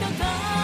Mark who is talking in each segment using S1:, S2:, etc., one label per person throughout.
S1: 等待。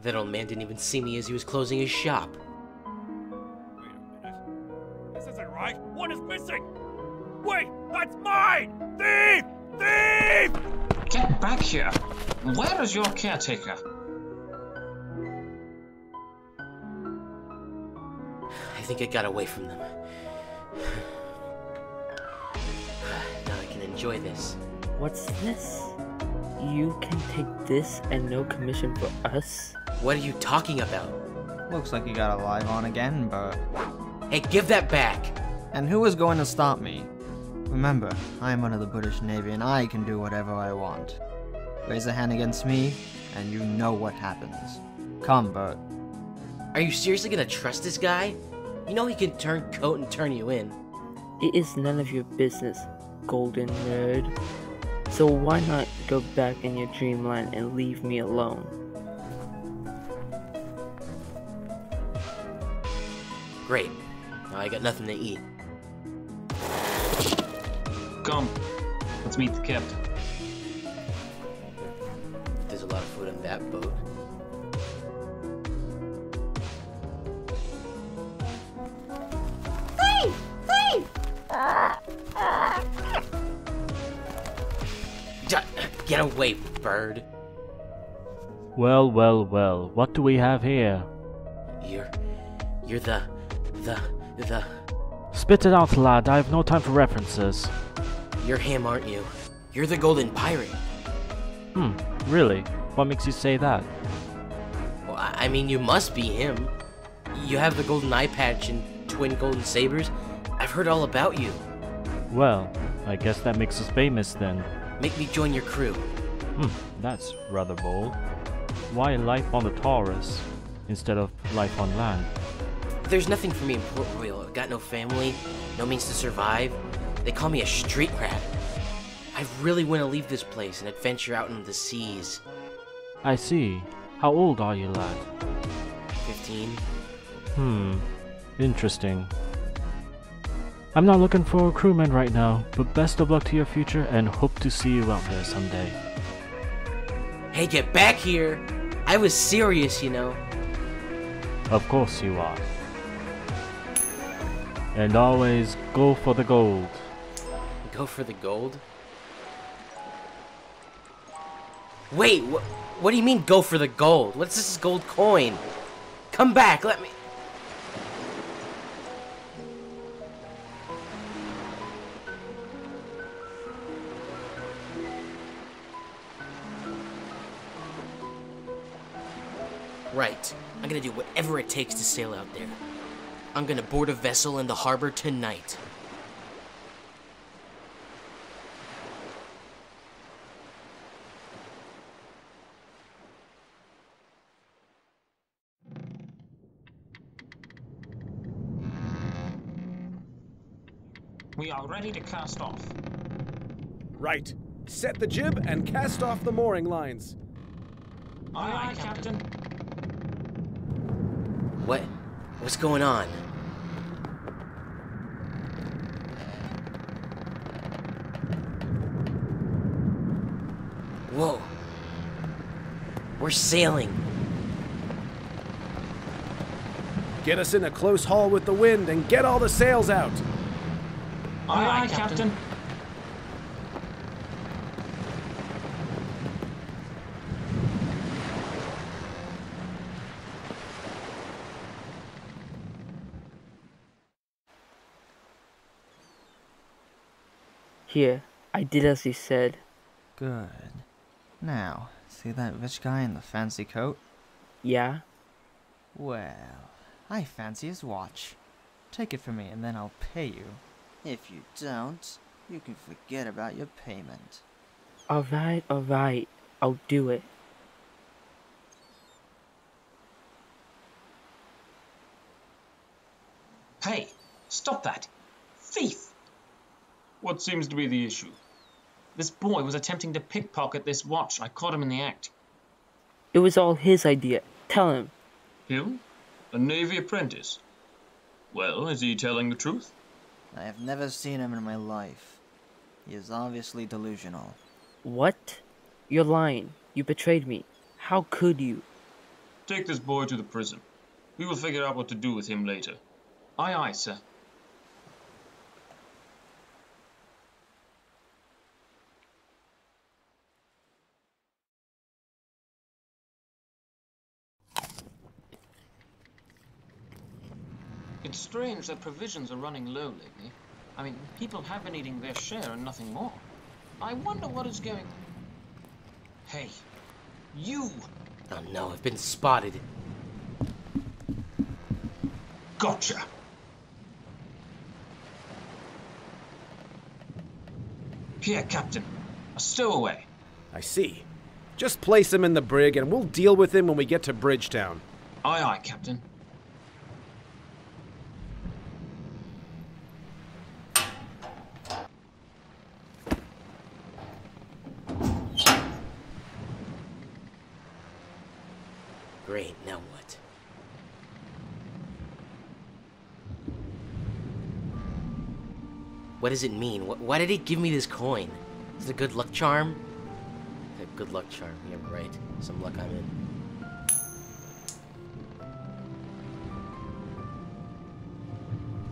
S2: That old man didn't even see me as he was closing his shop.
S3: Wait a minute. This isn't right. What is missing? Wait, that's mine! Thief! Thief!
S4: Get back here! Where is your caretaker?
S2: I think I got away from them. now I can enjoy this.
S5: What's this? You can take this and no commission for us?
S2: What are you talking about?
S6: Looks like you got a live on again, but.
S2: Hey, give that back!
S6: And who is going to stop me? Remember, I am under the British Navy and I can do whatever I want. Raise a hand against me, and you know what happens. Come, Bert.
S2: Are you seriously gonna trust this guy? You know he can turn coat and turn you in.
S5: It is none of your business, golden nerd. So why not go back in your dreamland and leave me alone?
S2: Great. Now I got nothing to eat.
S4: Come, let's meet the captain.
S2: There's a lot of food on that boat. Get away, bird.
S7: Well, well, well, what do we have here?
S2: You're. You're the. the. the.
S7: Spit it out, lad, I have no time for references.
S2: You're him, aren't you? You're the golden pirate.
S7: Hmm, really? What makes you say that?
S2: Well, I I mean, you must be him. You have the golden eye patch and twin golden sabers. I've heard all about you.
S7: Well, I guess that makes us famous then.
S2: Make me join your crew.
S7: Hmm, that's rather bold. Why life on the Taurus instead of life on land?
S2: There's nothing for me in Port Royal. I've got no family, no means to survive. They call me a street rat. I really want to leave this place and adventure out into the seas.
S7: I see. How old are you, lad?
S2: 15.
S7: Hmm, interesting. I'm not looking for a crewman right now, but best of luck to your future and hope to see you out there someday.
S2: Hey, get back here! I was serious, you know.
S7: Of course you are. And always go for the gold.
S2: Go for the gold? Wait, wh- what do you mean go for the gold? What's this gold coin? Come back, let me. right. I'm gonna do whatever it takes to sail out there. I'm gonna board a vessel in the harbor tonight.
S4: We are ready to cast off.
S8: Right. Set the jib and cast off the mooring lines.
S4: Aye, aye, Captain.
S2: What? What's going on? Whoa. We're sailing.
S8: Get us in a close haul with the wind and get all the sails out.
S4: Aye, aye, Captain.
S5: Here, I did as he said.
S6: Good. Now, see that rich guy in the fancy coat?
S5: Yeah?
S6: Well, I fancy his watch. Take it from me and then I'll pay you. If you don't, you can forget about your payment.
S5: Alright, alright. I'll do it.
S4: Hey, stop that! Thief! What seems to be the issue? This boy was attempting to pickpocket this watch. I caught him in the act.
S5: It was all his idea. Tell him.
S3: Him? A Navy apprentice? Well, is he telling the truth?
S6: I have never seen him in my life. He is obviously delusional.
S5: What? You're lying. You betrayed me. How could you?
S3: Take this boy to the prison. We will figure out what to do with him later.
S4: Aye, aye, sir. It's strange that provisions are running low lately. I mean, people have been eating their share and nothing more. I wonder what is going... Hey, you!
S2: Oh no, I've been spotted.
S4: Gotcha! Here, Captain. A stowaway.
S8: I see. Just place him in the brig and we'll deal with him when we get to Bridgetown.
S4: Aye, aye, Captain.
S2: Great, now what? What does it mean? Wh- Why did he give me this coin? Is it a good luck charm? A good luck charm, yeah, right. Some luck I'm in.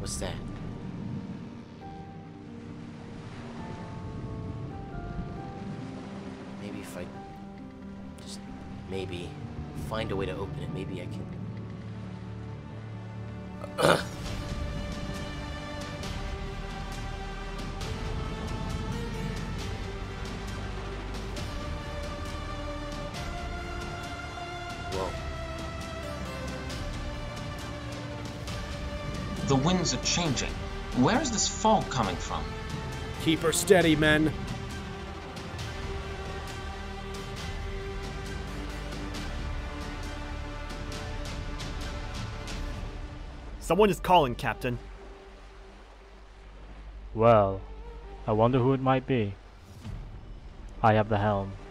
S2: What's that? Maybe if I just maybe find a way to open it, maybe I can. Whoa.
S4: The winds are changing. Where is this fog coming from?
S8: Keep her steady, men.
S9: Someone is calling, Captain.
S7: Well, I wonder who it might be. I have the helm.「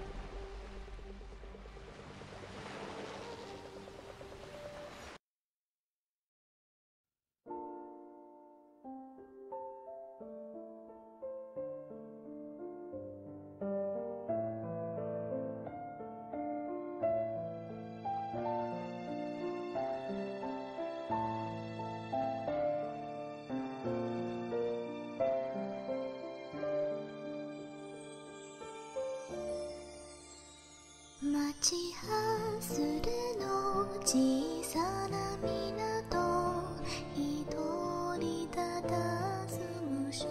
S1: さら港一人たたずむ少